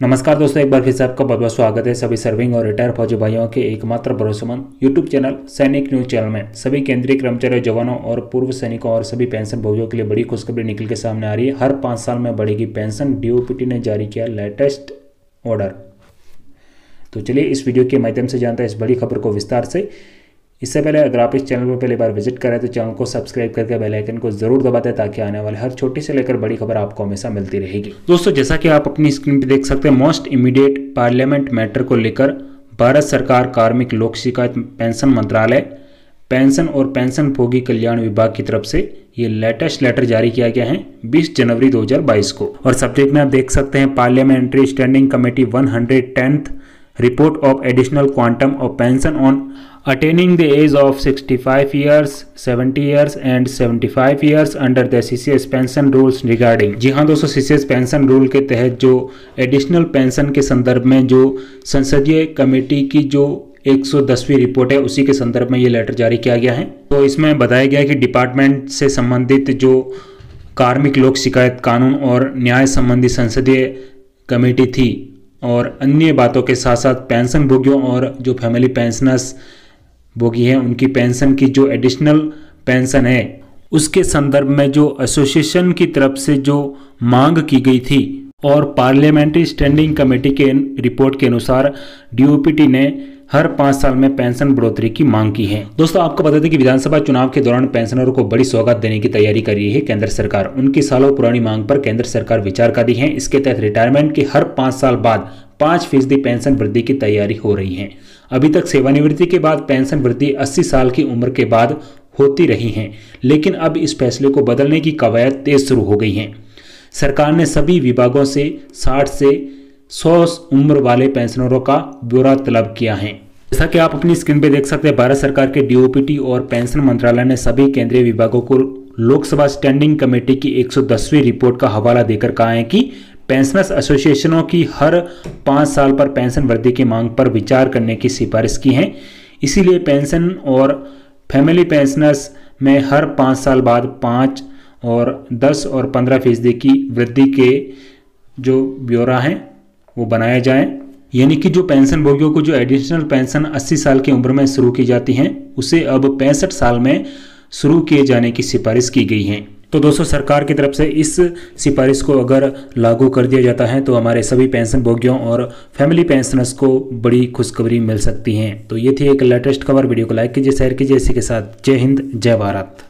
नमस्कार दोस्तों, एक बार फिर से आपका बहुत बहुत स्वागत है सभी सर्विंग और रिटायर फौजी भाइयों के एकमात्र भरोसेमंद YouTube channel, Sainik news channel में। सभी केंद्रीय कर्मचारी जवानों और पूर्व सैनिकों और सभी पेंशन भोगियों के लिए बड़ी खुशखबरी निकल के सामने आ रही है। हर पाँच साल में बढ़ेगी पेंशन। डीओपीटी ने जारी किया लेटेस्ट ऑर्डर तो चलिए इस वीडियो के माध्यम से जानते हैं इस बड़ी खबर को विस्तार से। इससे पहले अगर आप इस चैनल पर पहली बार विज़िट करें तो चैनल को सब्सक्राइब करके बेल आइकन को ज़रूर दबा दें, ताकि आने वाले हर छोटी से लेकर बड़ी खबर आपको हमेशा मिलती रहेगी। दोस्तों, जैसा कि आप अपनी स्क्रीन पर देख सकते हैं, मोस्ट इमीडिएट पार्लियामेंट मैटर को लेकर भारत सरकार, कार्मिक, लोक शिकायत, पेंशन मंत्रालय, पेंशन और पेंशन भोगी कल्याण विभाग की तरफ़ से ये लेटेस्ट लेटर जारी किया गया है 20 जनवरी 2022 को। और सब्जेक्ट में आप देख सकते हैं, parliamentary standing committee one hundred report of additional quantum of pension on attaining the age of 65 years 70 years, and 75 years under the CCS pension rules regarding. जी हाँ दोस्तों CCS पेंशन रूल के तहत जो एडिशनल पेंशन के संदर्भ में जो संसदीय कमेटी की जो 110वीं रिपोर्ट है, उसी के संदर्भ में ये लेटर जारी किया गया है। तो इसमें बताया गया कि डिपार्टमेंट से संबंधित जो कार्मिक लोक शिकायत कानून और न्याय संबंधी संसदीय कमेटी थी और अन्य बातों के साथ साथ पेंशन भोगियों और जो फैमिली पेंशनर्स भोगी हैं, उनकी पेंशन की जो एडिशनल पेंशन है, उसके संदर्भ में जो एसोसिएशन की तरफ़ से जो मांग की गई थी और पार्लियामेंट्री स्टैंडिंग कमेटी के रिपोर्ट के अनुसार डीओपीटी ने हर पाँच साल में पेंशन बढ़ोतरी की मांग की है। दोस्तों, आपको बता दें कि विधानसभा चुनाव के दौरान पेंशनरों को बड़ी सौगात देने की तैयारी कर रही है केंद्र सरकार। उनकी सालों पुरानी मांग पर केंद्र सरकार विचार कर रही है। इसके तहत रिटायरमेंट के हर पाँच साल बाद पाँच फ़ीसदी पेंशन वृद्धि की तैयारी हो रही है। अभी तक सेवानिवृत्ति के बाद पेंशन वृद्धि अस्सी साल की उम्र के बाद होती रही है, लेकिन अब इस फैसले को बदलने की कवायद तेज शुरू हो गई है। सरकार ने सभी विभागों से 60 से सौ उम्र वाले पेंशनरों का ब्यौरा तलब किया है। जैसा कि आप अपनी स्क्रीन पे देख सकते हैं, भारत सरकार के डीओपीटी और पेंशन मंत्रालय ने सभी केंद्रीय विभागों को लोकसभा स्टैंडिंग कमेटी की 110वीं रिपोर्ट का हवाला देकर कहा है कि पेंशनर्स एसोसिएशनों की हर पाँच साल पर पेंशन वृद्धि की मांग पर विचार करने की सिफारिश की है। इसीलिए पेंशन और फैमिली पेंशनर्स में हर पाँच साल बाद पाँच और दस और पंद्रह फ़ीसदी की वृद्धि के जो ब्यौरा हैं, वो बनाया जाए। यानी कि जो पेंशन भोगियों को जो एडिशनल पेंशन 80 साल की उम्र में शुरू की जाती हैं, उसे अब पैंसठ साल में शुरू किए जाने की सिफारिश की गई है। तो दोस्तों, सरकार की तरफ़ से इस सिफारिश को अगर लागू कर दिया जाता है तो हमारे सभी पेंशन भोगियों और फैमिली पेंशनर्स को बड़ी खुशखबरी मिल सकती है। तो ये थी एक लेटेस्ट खबर वीडियो को लाइक कीजिए शेयर कीजिए, इसी के साथ जय हिंद, जय भारत।